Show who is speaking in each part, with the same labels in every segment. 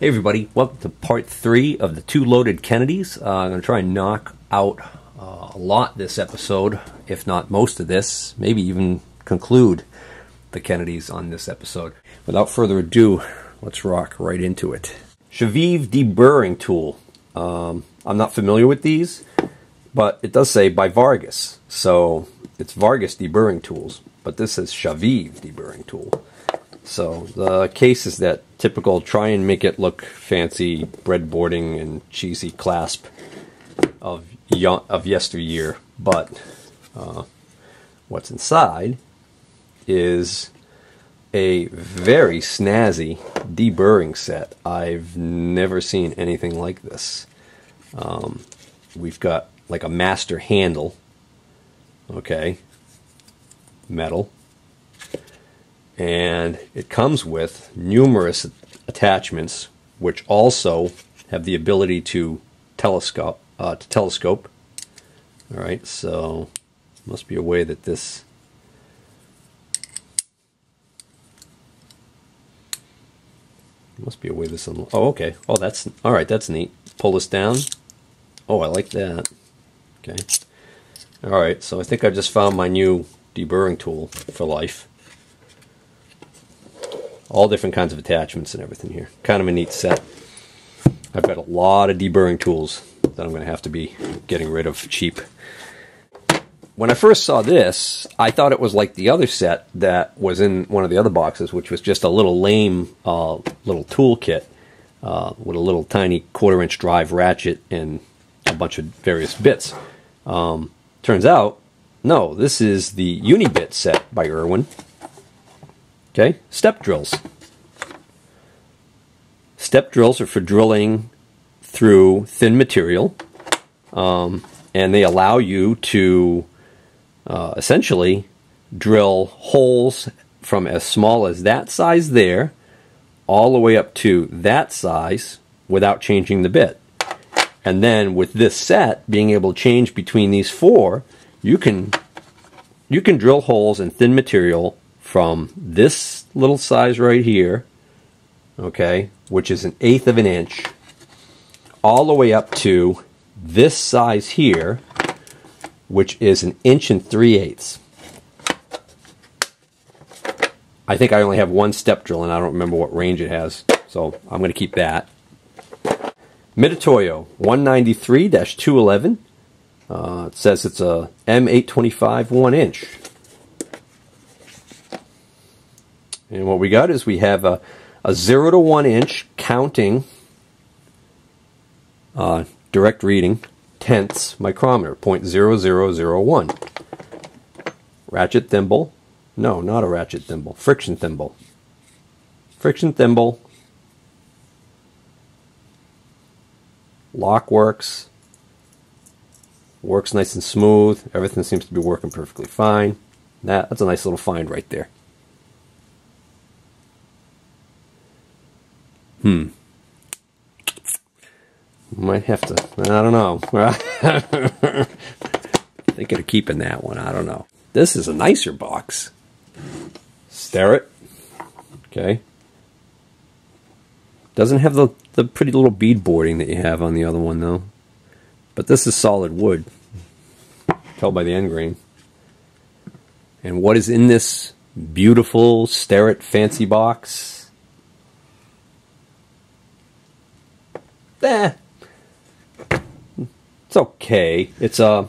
Speaker 1: Hey everybody, welcome to part three of the two loaded Kennedys. Uh, I'm going to try and knock out uh, a lot this episode, if not most of this, maybe even conclude the Kennedys on this episode. Without further ado, let's rock right into it. Shaviv deburring tool. Um, I'm not familiar with these, but it does say by Vargus, so it's Vargus deburring tools, but this is Shaviv deburring tool. So the case is that typical try and make it look fancy breadboarding and cheesy clasp of of yesteryear, but uh, what's inside is a very snazzy deburring set. I've never seen anything like this. Um, we've got like a master handle, okay, metal and it comes with numerous attachments which also have the ability to telescope uh, to telescope. All right so must be a way that this must be a way this oh okay. Oh that's all right that's neat. Pull this down. Oh I like that. Okay. All right so I think I just found my new deburring tool for life all different kinds of attachments and everything here. Kind of a neat set. I've got a lot of deburring tools that I'm going to have to be getting rid of cheap. When I first saw this, I thought it was like the other set that was in one of the other boxes, which was just a little lame uh, little tool kit uh, with a little tiny quarter inch drive ratchet and a bunch of various bits. Um, turns out, no, this is the Unibit set by Irwin. Okay, step drills. Step drills are for drilling through thin material, um, and they allow you to uh, essentially drill holes from as small as that size there all the way up to that size without changing the bit. And then with this set, being able to change between these four, you can you can drill holes in thin material from this little size right here, okay, which is an eighth of an inch, all the way up to this size here, which is an inch and three eighths. I think I only have one step drill and I don't remember what range it has, so I'm going to keep that. Mitutoyo 193-211. Uh, it says it's a M825 1 inch. And what we got is we have a, a 0 to 1 inch counting uh, direct reading tenths micrometer, 0.0001. Ratchet thimble. No, not a ratchet thimble. Friction thimble. Friction thimble. Lock works. Works nice and smooth. Everything seems to be working perfectly fine. That, that's a nice little find right there. Hmm. Might have to, I don't know. Thinking of keeping that one, I don't know. This is a nicer box. Starrett. Okay. Doesn't have the, the pretty little bead boarding that you have on the other one, though. But this is solid wood. Tell by the end grain. And what is in this beautiful Starrett fancy box? Eh, it's okay. It's uh,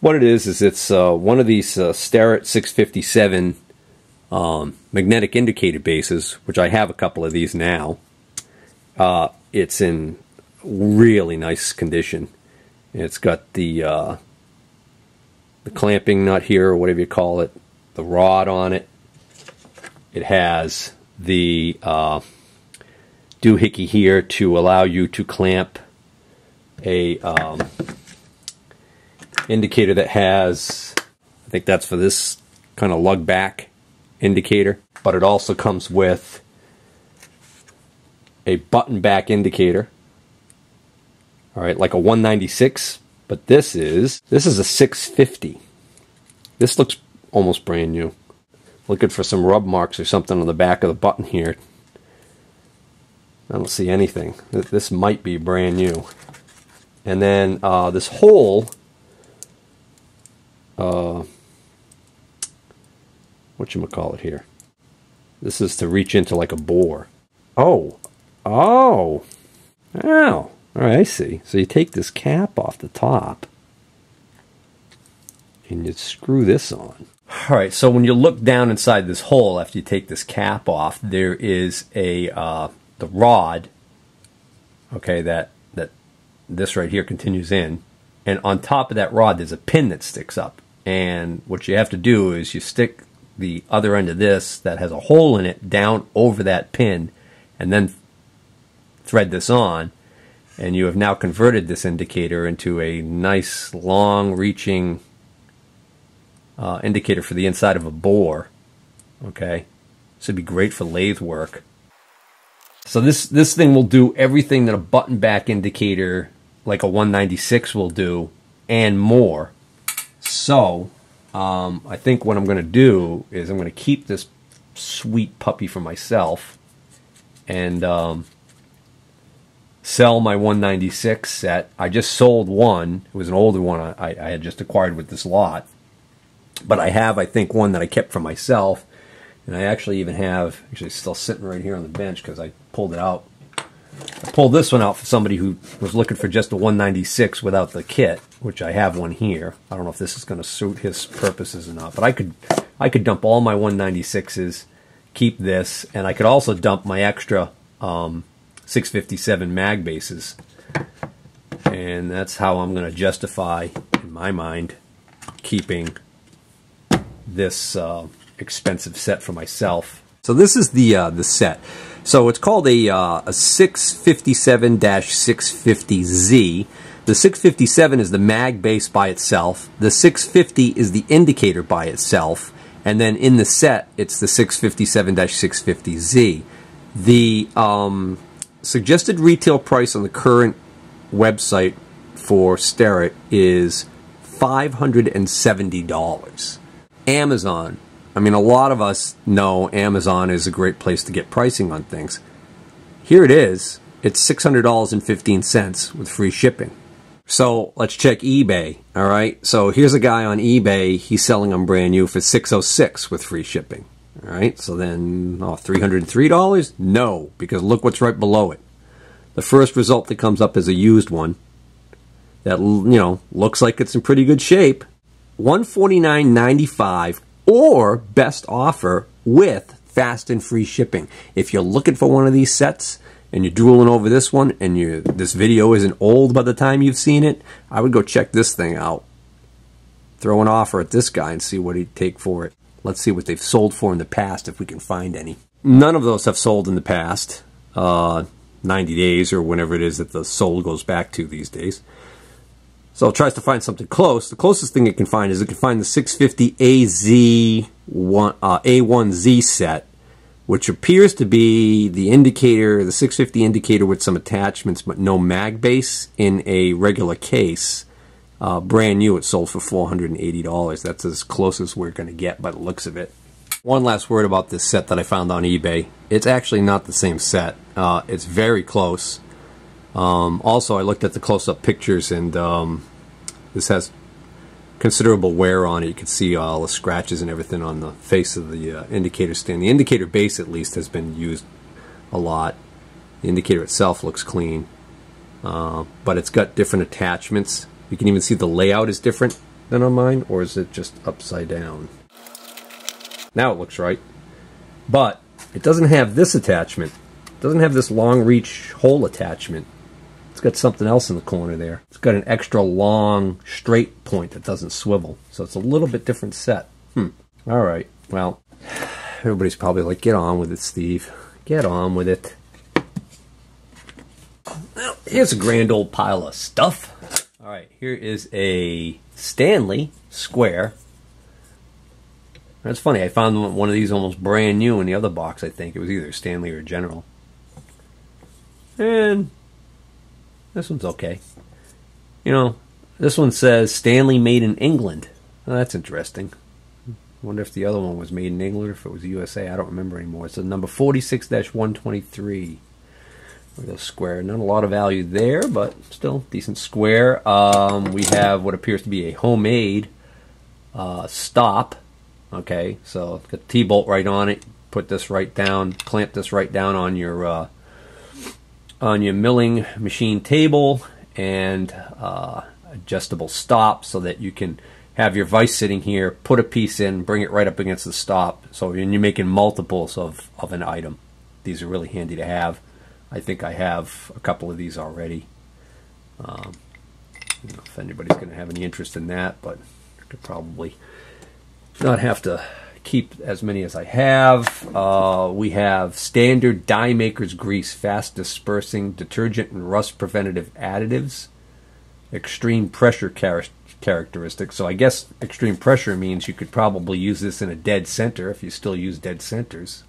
Speaker 1: what it is is it's uh, one of these uh, Starrett 657 um, magnetic indicator bases, which I have a couple of these now. Uh, it's in really nice condition. It's got the uh, the clamping nut here, or whatever you call it, the rod on it. It has the uh, doohickey here to allow you to clamp a um, indicator that has, I think that's for this kind of lug back indicator, but it also comes with a button back indicator. All right, like a 196, but this is this is a 650. This looks almost brand new. Looking for some rub marks or something on the back of the button here I don't see anything. This might be brand new. And then uh, this hole, uh, what you call it here? This is to reach into like a bore. Oh, oh, oh. All right, I see. So you take this cap off the top, and you screw this on. All right, so when you look down inside this hole after you take this cap off, there is a uh, the rod. Okay, that that this right here continues in, and on top of that rod there's a pin that sticks up. And what you have to do is you stick the other end of this that has a hole in it down over that pin, and then thread this on. And you have now converted this indicator into a nice, long-reaching uh, indicator for the inside of a bore. Okay, this would be great for lathe work. So this this thing will do everything that a button back indicator like a 196 will do and more. So um, I think what I'm going to do is I'm going to keep this sweet puppy for myself and um, sell my 196 set. I just sold one. It was an older one I, I had just acquired with this lot. But I have, I think, one that I kept for myself and I actually even have, actually still sitting right here on the bench because I pulled it out. I pulled this one out for somebody who was looking for just a 196 without the kit, which I have one here. I don't know if this is going to suit his purposes or not, but I could I could dump all my 196s, keep this, and I could also dump my extra um, 657 mag bases. And that's how I'm going to justify, in my mind, keeping this uh, expensive set for myself. So this is the uh, the set. So it's called a, uh, a 657-650Z. The 657 is the mag base by itself. The 650 is the indicator by itself. And then in the set, it's the 657-650Z. The um, suggested retail price on the current website for Starrett is $570. Amazon I mean, a lot of us know Amazon is a great place to get pricing on things. Here it is. It's $600.15 with free shipping. So let's check eBay. All right. So here's a guy on eBay. He's selling them brand new for 606 with free shipping. All right. So then, oh, $303? No, because look what's right below it. The first result that comes up is a used one that, you know, looks like it's in pretty good shape. 149.95 or best offer with fast and free shipping. If you're looking for one of these sets and you're drooling over this one and you this video isn't old by the time you've seen it, I would go check this thing out. Throw an offer at this guy and see what he'd take for it. Let's see what they've sold for in the past if we can find any. None of those have sold in the past. Uh, 90 days or whenever it is that the sold goes back to these days. So it tries to find something close. The closest thing it can find is it can find the 650AZ1, uh, A1Z set, which appears to be the indicator, the 650 indicator with some attachments, but no mag base in a regular case. Uh, brand new, it sold for $480. That's as close as we're going to get by the looks of it. One last word about this set that I found on eBay. It's actually not the same set. Uh, it's very close. Um, also, I looked at the close-up pictures, and um, this has considerable wear on it. You can see all the scratches and everything on the face of the uh, indicator stand. The indicator base, at least, has been used a lot. The indicator itself looks clean, uh, but it's got different attachments. You can even see the layout is different than on mine, or is it just upside down? Now it looks right. But it doesn't have this attachment. It doesn't have this long reach hole attachment. It's got something else in the corner there. It's got an extra long straight point that doesn't swivel. So it's a little bit different set. Hmm. All right. Well, everybody's probably like, get on with it, Steve. Get on with it. Well, here's a grand old pile of stuff. All right, here is a Stanley square. That's funny. I found one of these almost brand new in the other box, I think. It was either Stanley or General. And this one's okay. You know, this one says Stanley made in England. Well, that's interesting. I wonder if the other one was made in England or if it was USA. I don't remember anymore. It's a number 46 123. Real square. Not a lot of value there, but still decent square. Um, we have what appears to be a homemade uh, stop. Okay, so got the T-bolt right on it. Put this right down, clamp this right down on your uh, on your milling machine table, and uh, adjustable stop so that you can have your vise sitting here, put a piece in, bring it right up against the stop. So you're making multiples of, of an item, these are really handy to have. I think I have a couple of these already. Um, know, if anybody's going to have any interest in that, but I could probably not have to keep as many as I have. Uh, we have standard die maker's grease, fast dispersing detergent and rust preventative additives, extreme pressure char- characteristics. So I guess extreme pressure means you could probably use this in a dead center if you still use dead centers.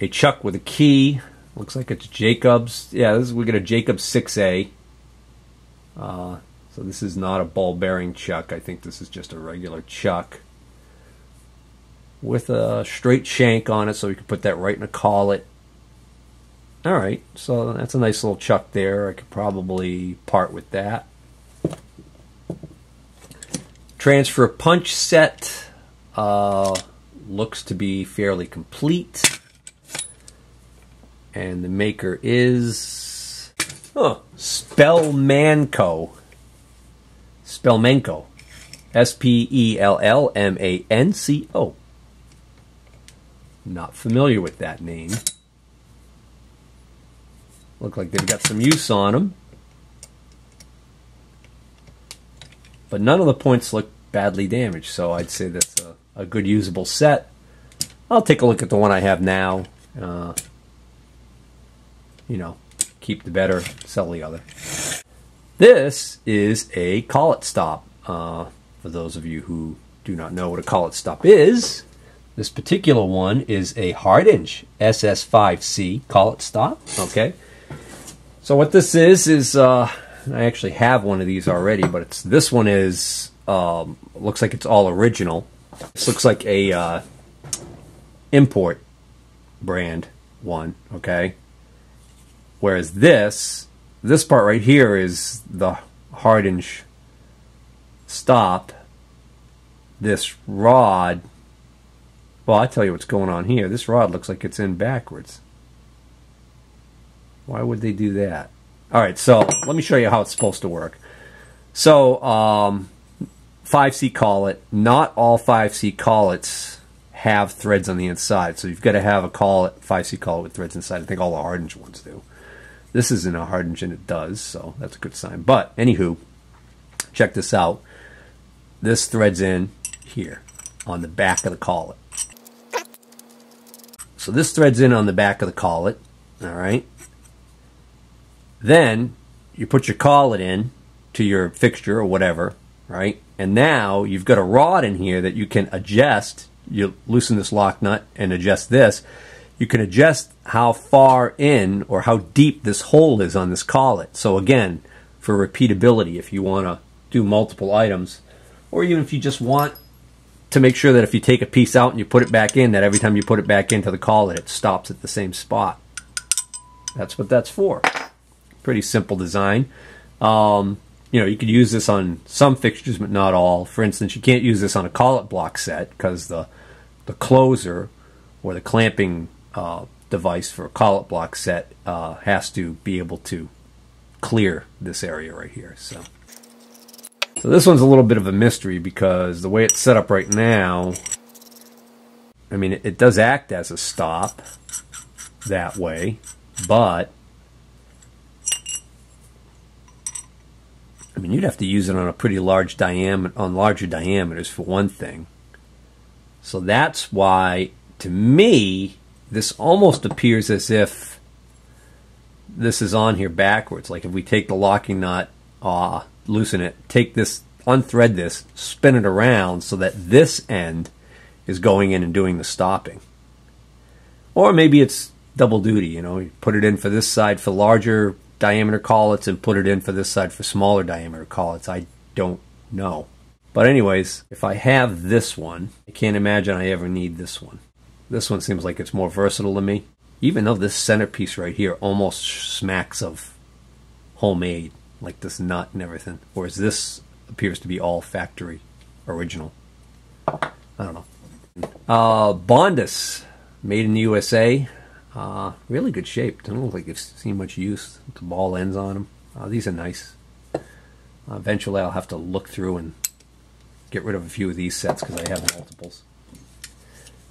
Speaker 1: A chuck with a key. Looks like it's Jacobs. Yeah, this is, we got a Jacobs 6A. Uh, so this is not a ball bearing chuck. I think this is just a regular chuck with a straight shank on it, so we can put that right in a collet. All right, so that's a nice little chuck there. I could probably part with that. Transfer punch set uh, looks to be fairly complete. And the maker is oh, Spellmanco. Spellmanco. S P E L L M A N C O. Not familiar with that name. Look like they've got some use on them. But none of the points look badly damaged, so I'd say that's a, a good usable set. I'll take a look at the one I have now. Uh, you know, keep the better, sell the other. This is a collet stop. Uh, for those of you who do not know what a collet stop is, this particular one is a Hardinge SS5C collet stop. Okay. So what this is is uh, I actually have one of these already, but it's this one is um, looks like it's all original. This looks like a uh, import brand one. Okay. Whereas this this part right here is the Hardinge stop. This rod well, I tell you what's going on here. This rod looks like it's in backwards. Why would they do that? All right, so let me show you how it's supposed to work. So, um, 5C collet, not all 5C collets have threads on the inside. So you've got to have a collet, 5C collet with threads inside. I think all the Hardinge ones do. This isn't a Hardinge and it does, so that's a good sign. But, anywho, check this out. This threads in here on the back of the collet. So this threads in on the back of the collet, all right? Then you put your collet in to your fixture or whatever, right? And now you've got a rod in here that you can adjust. You loosen this lock nut and adjust this. You can adjust how far in or how deep this hole is on this collet. So again, for repeatability, if you want to do multiple items, or even if you just want to make sure that if you take a piece out and you put it back in, that every time you put it back into the collet, it stops at the same spot. That's what that's for. Pretty simple design. Um, you know, you could use this on some fixtures, but not all. For instance, you can't use this on a collet block set because the the closer or the clamping uh, device for a collet block set uh, has to be able to clear this area right here. So. So this one's a little bit of a mystery because the way it's set up right now, I mean, it, does act as a stop that way, but I mean, you'd have to use it on a pretty large diameter, on larger diameters for one thing. So that's why, to me, this almost appears as if this is on here backwards. Like if we take the locking nut uh, loosen it, take this, unthread this, spin it around so that this end is going in and doing the stopping. Or maybe it's double duty, you know, you put it in for this side for larger diameter collets and put it in for this side for smaller diameter collets. I don't know. But anyways, if I have this one, I can't imagine I ever need this one. This one seems like it's more versatile to me. even though this centerpiece right here almost smacks of homemade, like this nut and everything, whereas this appears to be all factory original. I don't know. Uh, Bondhus, made in the USA. Uh, really good shape. Don't look like it's seen much use. The ball ends on them. Uh, these are nice. Uh, eventually, I'll have to look through and get rid of a few of these sets because I have multiples.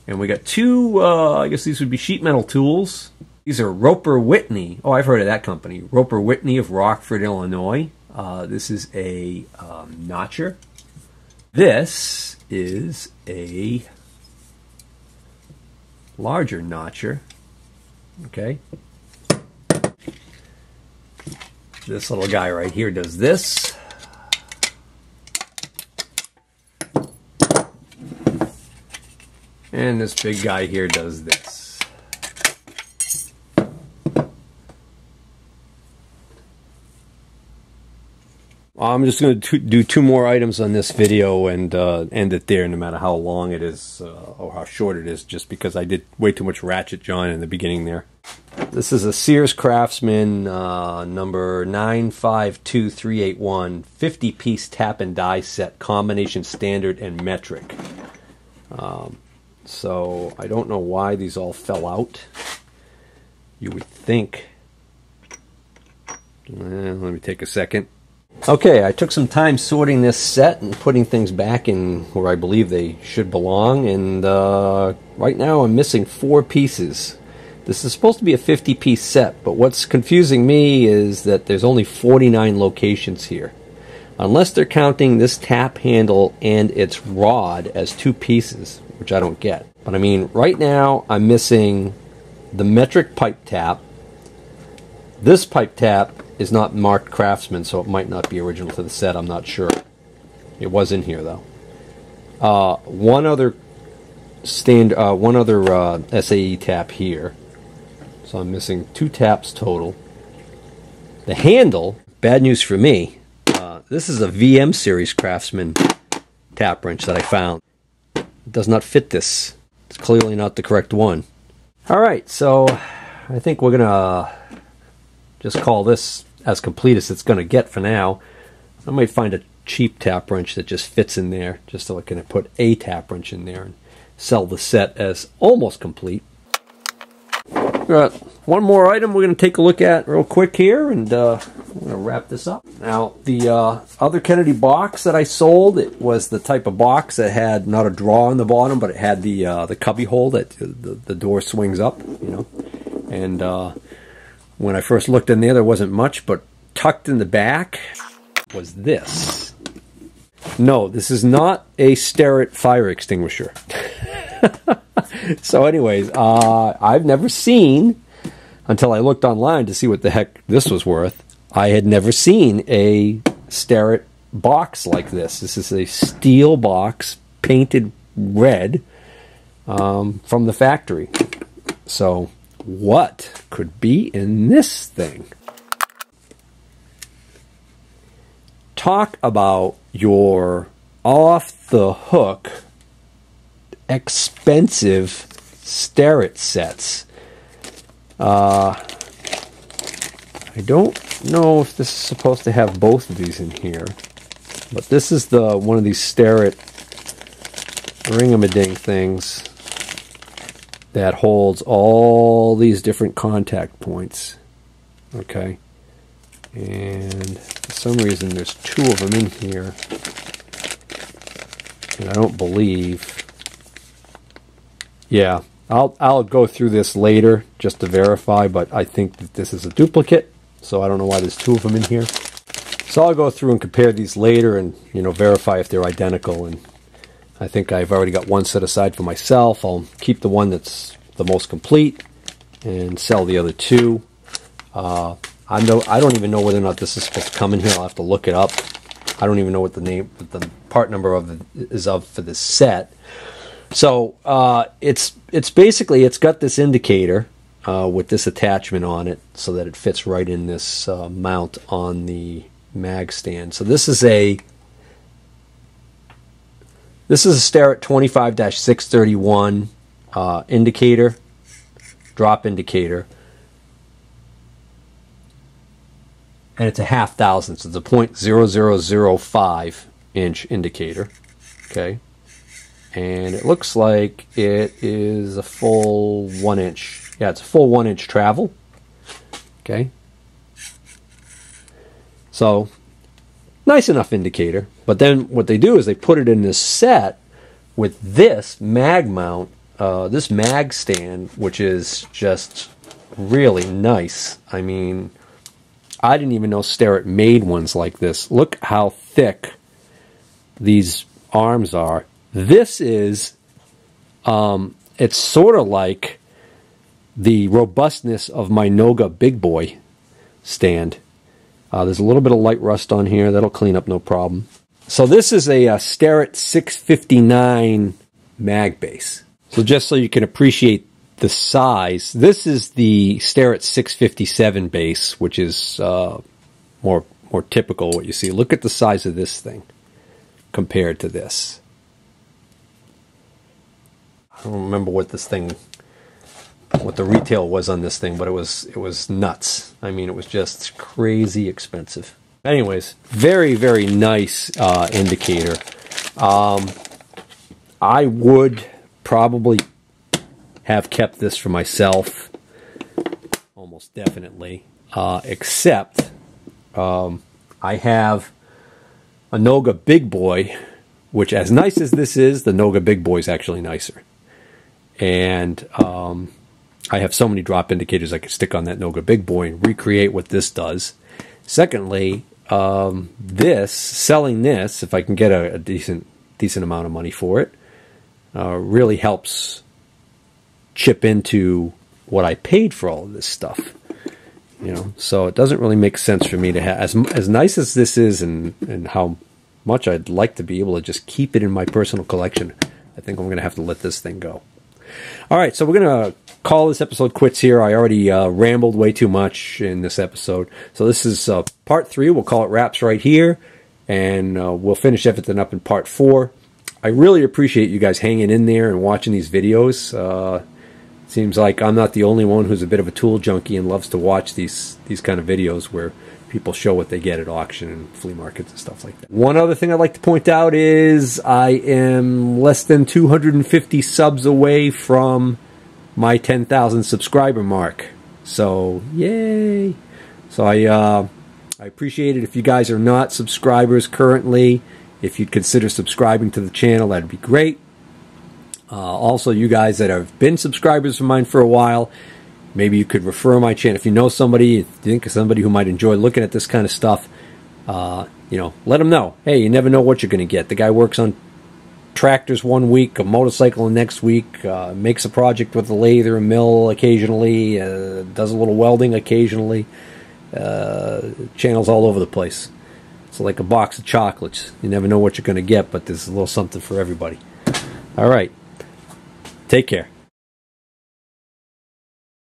Speaker 1: And we got two, uh, I guess these would be sheet metal tools. These are Roper Whitney. Oh, I've heard of that company. Roper Whitney of Rockford, Illinois. Uh, this is a um, notcher. This is a larger notcher. Okay. This little guy right here does this. And this big guy here does this. I'm just going to do two more items on this video and uh, end it there, no matter how long it is uh, or how short it is, just because I did way too much Ratchet John in the beginning there. This is a Sears Craftsman uh, number 952381 50 piece tap and die set, combination standard and metric. Um, so I don't know why these all fell out. You would think. Eh, let me take a second. Okay, I took some time sorting this set and putting things back in where I believe they should belong, and uh, right now I'm missing four pieces. This is supposed to be a 50 piece set, but what's confusing me is that there's only 49 locations here. Unless they're counting this tap handle and its rod as two pieces, which I don't get. But I mean, right now I'm missing the metric pipe tap. This pipe tap is not marked Craftsman, so it might not be original to the set. I'm not sure. It was in here though. Uh, one other stand, uh, one other uh, SAE tap here. So I'm missing two taps total. The handle, bad news for me. Uh, this is a VM series Craftsman tap wrench that I found. It does not fit this. It's clearly not the correct one. All right, so I think we're gonna just call this as complete as it's going to get for now. I might find a cheap tap wrench that just fits in there, just so I can put a tap wrench in there and sell the set as almost complete. Got one more item we're going to take a look at real quick here, and uh, I'm going to wrap this up. Now, the uh, other Kennedy box that I sold, it was the type of box that had not a drawer on the bottom, but it had the uh, the cubby hole that the, the door swings up, you know, and uh, when I first looked in there, there wasn't much, but tucked in the back was this. No, this is not a Starrett fire extinguisher. so, anyways, uh, I've never seen, until I looked online to see what the heck this was worth, I had never seen a Starrett box like this. This is a steel box painted red um, from the factory. So, what could be in this thing? Talk about your off the hook expensive Starrett sets. Uh, I don't know if this is supposed to have both of these in here, but this is the one of these Starrett ringamading things that holds all these different contact points. Okay. And for some reason there's two of them in here. And I don't believe. Yeah, I'll I'll go through this later just to verify, but I think that this is a duplicate, so I don't know why there's two of them in here. So I'll go through and compare these later and you know verify if they're identical and I think I've already got one set aside for myself. I'll keep the one that's the most complete and sell the other two. Uh, I know I don't even know whether or not this is supposed to come in here. I'll have to look it up. I don't even know what the name, what the part number of the, is of for this set. So uh, it's it's basically it's got this indicator uh, with this attachment on it, so that it fits right in this uh, mount on the mag stand. So this is a this is a Starrett 25-631 uh, indicator. drop indicator. And it's a half thousand, so it's a point zero zero zero five inch indicator. Okay. And it looks like it is a full one inch. Yeah, it's a full one inch travel. Okay. So nice enough indicator. But then what they do is they put it in this set with this mag mount, uh, this mag stand, which is just really nice. I mean, I didn't even know Starrett made ones like this. Look how thick these arms are. This is, um, it's sort of like the robustness of my Noga Big Boy stand. Uh, there's a little bit of light rust on here. That'll clean up no problem. So this is a, a Starrett 659 mag base. So just so you can appreciate the size, this is the Starrett 657 base, which is uh, more more typical what you see. Look at the size of this thing compared to this. I don't remember what this thing what the retail was on this thing, but it was it was nuts. I mean, it was just crazy expensive. Anyways, very very nice uh, indicator. Um, I would probably have kept this for myself, almost definitely. Uh, except um, I have a Noga Big Boy, which, as nice as this is, the Noga Big Boy is actually nicer. And um, I have so many drop indicators I could stick on that Noga Big Boy and recreate what this does. Secondly, um, this selling this, if I can get a, a, decent decent amount of money for it, uh, really helps chip into what I paid for all of this stuff. You know, so it doesn't really make sense for me to have as as nice as this is, and and how much I'd like to be able to just keep it in my personal collection. I think I'm going to have to let this thing go. All right, so we're going to call this episode quits here. I already uh, rambled way too much in this episode. So this is uh, part three. We'll call it Wraps right here. And uh, we'll finish everything up in part four. I really appreciate you guys hanging in there and watching these videos. Uh, seems like I'm not the only one who's a bit of a tool junkie and loves to watch these these kind of videos where people show what they get at auction and flea markets and stuff like that. One other thing I'd like to point out is I am less than 250 subs away from my 10,000 subscriber mark. So, yay! So I uh, I appreciate it if you guys are not subscribers currently. If you'd consider subscribing to the channel, that'd be great. Uh, also, you guys that have been subscribers of mine for a while, maybe you could refer my channel. If you know somebody, you think of somebody who might enjoy looking at this kind of stuff, uh, you know, let them know. Hey, you never know what you're going to get. The guy works on tractors one week, a motorcycle the next week, uh, makes a project with a lathe or a mill occasionally, uh, does a little welding occasionally, uh, channels all over the place. It's like a box of chocolates. You never know what you're going to get, but there's a little something for everybody. All right. Take care.